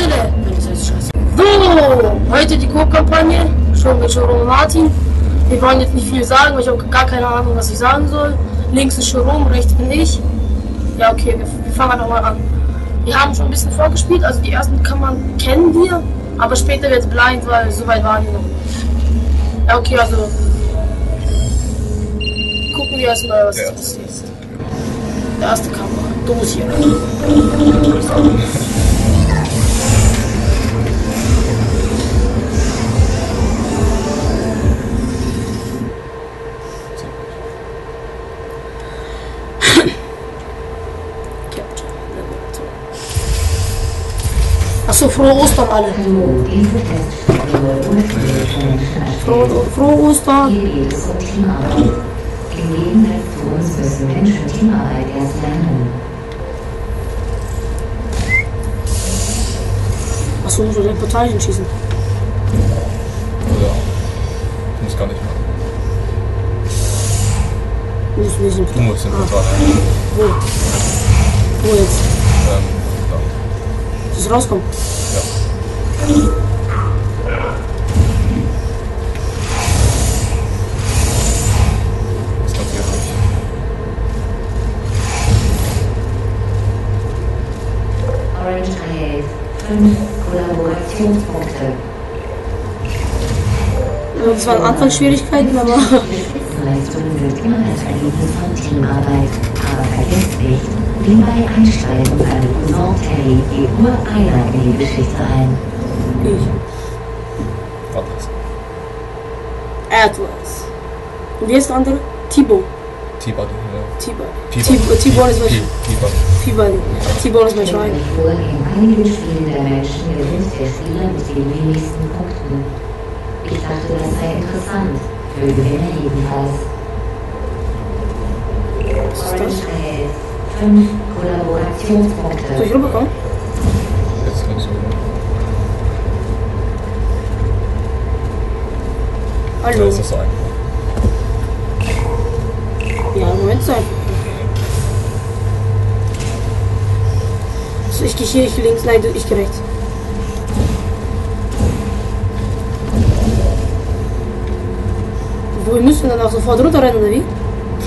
Stille! Das ist. So, heute die Co-Kampagne. Schon mit Jerome und Martin. Wir wollen jetzt nicht viel sagen, weil ich habe gar keine Ahnung, was ich sagen soll. Links ist Jerome, rechts bin ich. Ja, okay, wir, wir fangen einfach mal an. Wir haben schon ein bisschen vorgespielt, also die ersten man kennen wir, aber später wird es blind, weil so weit waren wir noch. Ja, okay, also gucken wir erstmal, was Der passiert. erste. Der erste Kamera. Los hier. Achso, frohe Ostern alle. Frohe, frohe Ostern. Zu uns Menschen Teamarbeit erst lernen. Achso, muss man den Portalien schießen. Ich muss gar nicht machen. Muss nicht im Du musst den Ah, Portal ein. Wo? Wo jetzt? Es rauskommt. ja. Das kommt hier durch. Orange erhält 5 Kollaborationspunkte. Also das waren Anfangsschwierigkeiten, aber Spitzenleistungen sind immer das Ergebnis von Teamarbeit. Aber vergesst nicht, nebenbei einsteigen seine Cousin Terry geht nur einer in die Geschichte ein. ich. Atlas. Atlas. Und wie ist der andere? T-Bone. T-Body, ja. T-Bone. T-Bone ist mein T- T-Body. T-Bone. T-Bone ist mein Schwein. vor, in einigen Spielen der Menschen gewinnt der Spieler mit den wenigsten Punkten. Ich dachte, das sei interessant. Für Gewinner jedenfalls. Was ist das? erhält 5 Soll Kollaborationspunkte. ich rüberkommen? Jetzt kannst du. Da Hallo. ist das so einfach. Ja, Moment sein. So, ich gehe hier, ich links, nein, du- ich gehe rechts. Wo müssen wir dann auch sofort runterrennen, oder wie?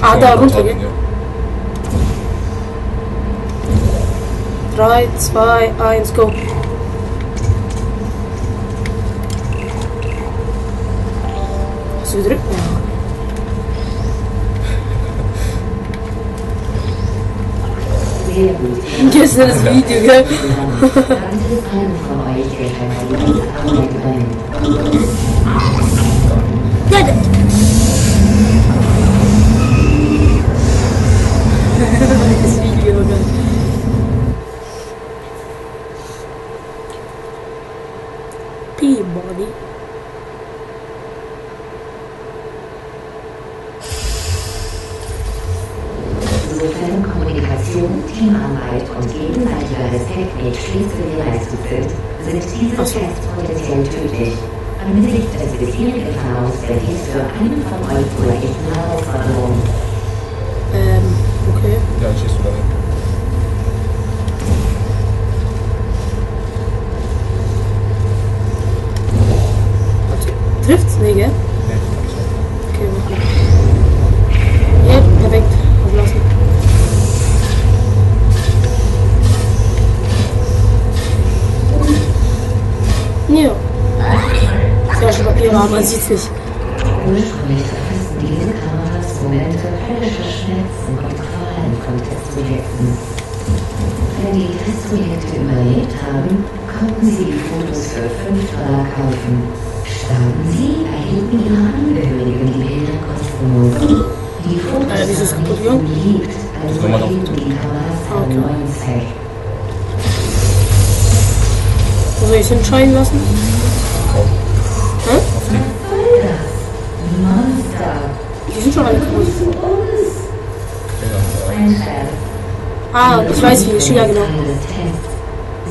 Ah, da runter, gell? Ja. 3, 2, 1, go. Hast du gedrückt? Ja. Gestern das Video, gell? Haben Sie es Peabody. Sofern Kommunikation, Teamarbeit und gegenseitiger Respekt nicht stets gewährleistet sind, sind diese. Tests potenziell tödlich. Angesichts des bisherigen Verlaufs wäre dies für einen von euch wohl echt eine Herausforderung. Ähm, okay. Ja, schießt du da hin. Warte. Trifft's? Nee, gell? Okay, warte. Ja, perfekt. Ablassen. Ja. Sehr schön Papier, aber man sieht's nicht. Ursprünglich erfassten diese Kameras Momente höllischer Schmerzen und Qualen von Testprojekten. Wenn die Testprojekte überlebt haben, konnten sie die Fotos für 5 Dollar kaufen. Sie, erhielten ihre Angehörigen die Bilder kostenlos. Die Fotos Äh, beliebt, also erhielten die Kameras einen neuen Zweck. Wo soll ich hinscheiden lassen? Hä? Auf. Was soll das? Monster! Die sind schon alle groß. Ah, ich weiß wie, ja genau.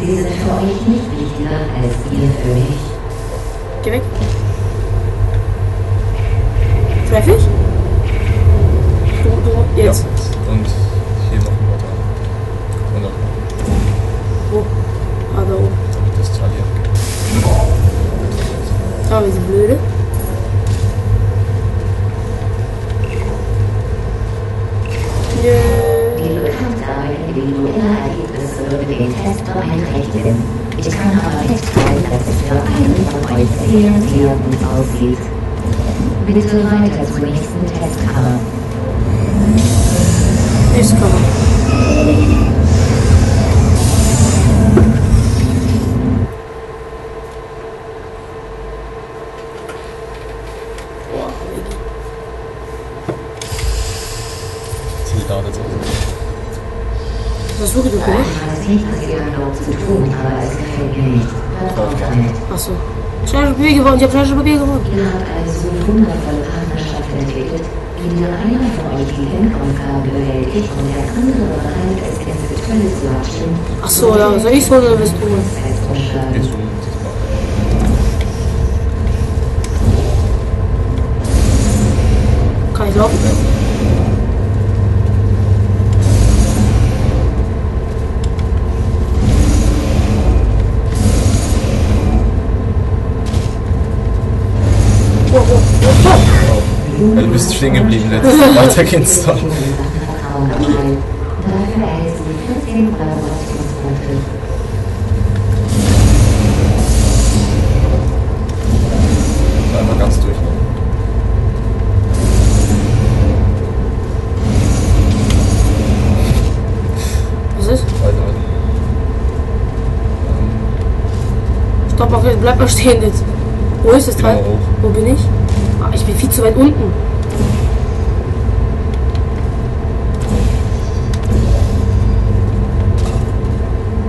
Sie sind für euch nicht wichtiger als ihr für mich. Geh weg. Treff ich? Du, du, ja. jetzt. Portal. Und seat. Bitte weiter zur nächsten Testkammer. Ist gut. Papier gewonnen. Ihr habt eine so wundervolle Partnerschaft entwickelt, in der einer von euch die Lenkaufgabe bewältigt und der andere bereit ist, ins Getülle zu latschen. Achso, ja, soll ich holen oder willst du? Kann ich laufen? Ja, du bist stehen geblieben letztes Weiter geht's dann. Vertrauen erteilen. Dafür erhältst du 14 Kollaborationspunkte. Einmal ganz durch. Was ist? Weiter, weiter. Stopp, okay, bleib mal stehen jetzt. Wo ist mal hoch. Wo bin ich? Ich bin viel zu weit unten.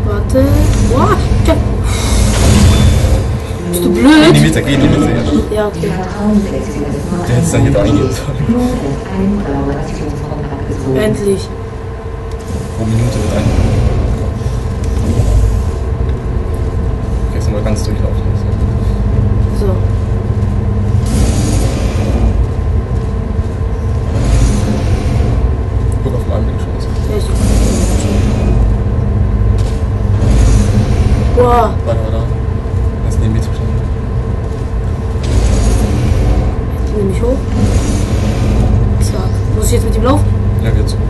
Warte. Boah, ja. Bist du Geh in die blöd? Mitte, geh in die Mitte. Ja. Okay. Der hätte da hier reingehen sollen. Endlich. Pro Minute wird ein. Okay, jetzt mal ganz durchlaufen. Bildschirm. Ja, ich- Boah, Weiter, weiter. Lass in die Mitte stehen. jetzt nehme ich hoch. Zack. Muss ich jetzt mit ihm laufen? Ja, wieder zurück.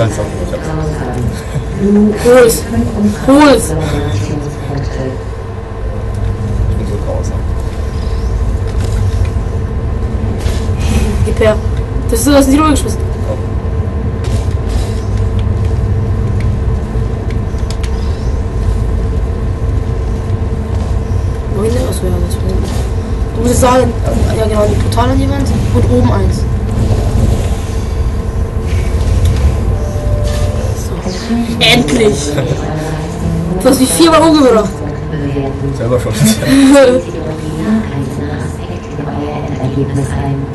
Egal, das ist halt so. Ich hab's. Ausgaben. Hol es. Hol es. Kollaborationspunkte. Ich bin so grausam. Gib her. Das ist so, das ist nicht rübergeschmissen. Komm. Wohin denn? Achso, ja, das. Du musst sagen, ja genau, die Portale an die Wand und oben eins. Endlich! Du hast mich viermal umgebracht. Selber euer Endergebnis ein.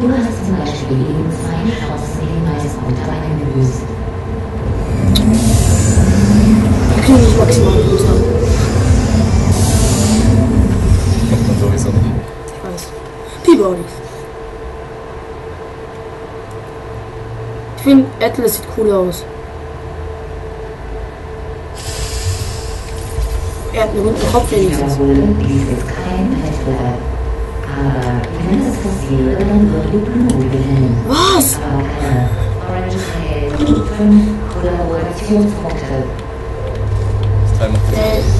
Du hast zum Beispiel eben zwei Chancen Hinweispunkte eingelöst. Wir kriegen nicht maximal Minus haben. Macht man sowieso nicht. Ich weiß. Peabody. Ich finde, Atlas sieht cool aus. Er hat einen runden Kopf Ich wenigstens. wiederhole, dies ist kein Wettbewerb. Aber wenn es passiere, dann würde Blue gewinnen. Was? Aber keine. Orange erhält fünf Kollaborationspunkte. Das Teil macht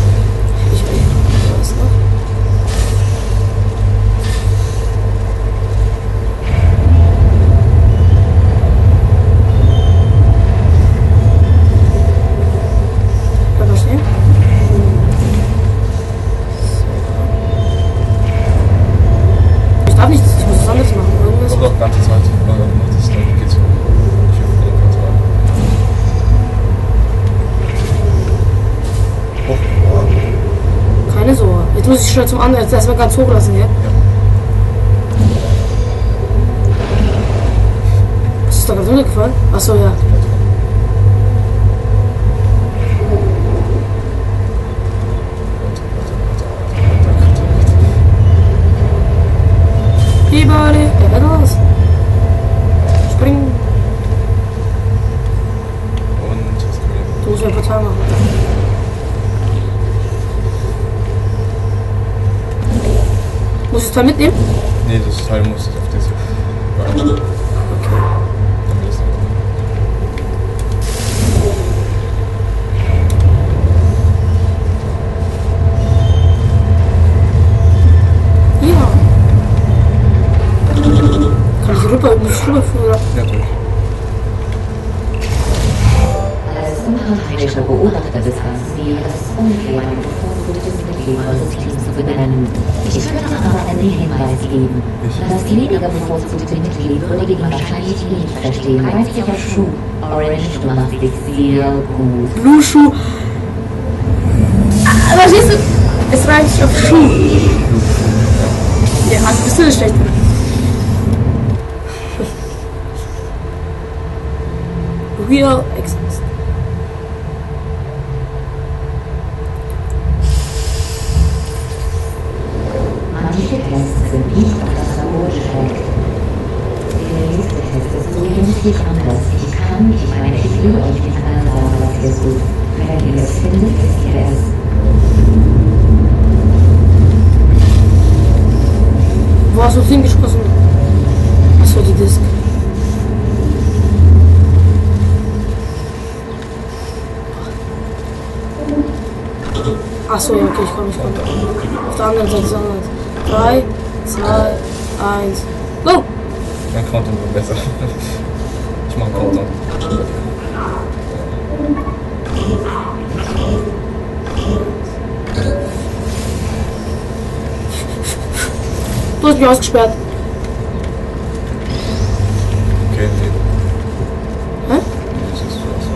muss ich schnell zum anderen. Jetzt erstmal ganz hochlassen, ja? Was ist da gerade runtergefallen? Achso, ja. Peabody, er wird raus. Springen. Und was können wir Du musst ein Portal machen. Muss ich es da mitnehmen? Nee, das Teil muss auf diese. Okay. Ja. Kann ich rüber, muss ich rüberführen? Ja, Schuh. Orange, du machst dich sehr gut. Blue Schuh. Aber siehst du, es reimt sich auf Schuh. Ja, also bist du nicht schlecht. Real exist. Manche Tests sind nicht auf das Labor beschränkt. Der nächste Test ist günstig anders. Ich kann, ich meine, ich will euch nicht allen sagen, was ihr sucht. Wenn ihr es findet, wisst ihr es. Wo hast du es hingeschossen? Achso, die Disk. Achso, okay, ich komme, ich komme. Auf der anderen Seite ist anders. 3, 2, 1. Go! Mein Countdown wird besser. Ich mache einen Countdown. Du hast mich ausgesperrt. Okay, nee. Hä? Das ist was.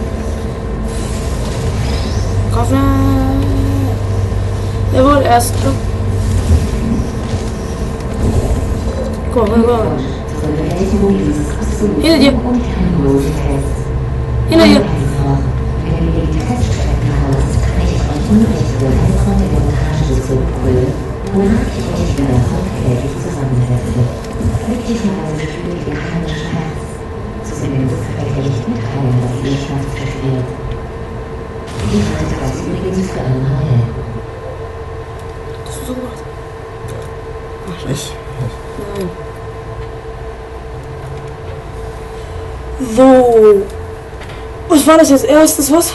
Koffer. Jawohl, erst. Guck mal, Hinter dir. Hinter dir. Kann ich wonach ich euch wieder sorgfältig zusammensetze. Glücklicherweise spürt ihr keinen Schmerz. Zumindest könnt ihr nicht mitteilen, dass ihr Schmerz verspürt. Ich halte das übrigens für ein Modell. Das ist so. Ich? Nein. So. Was war das jetzt erstes? Was?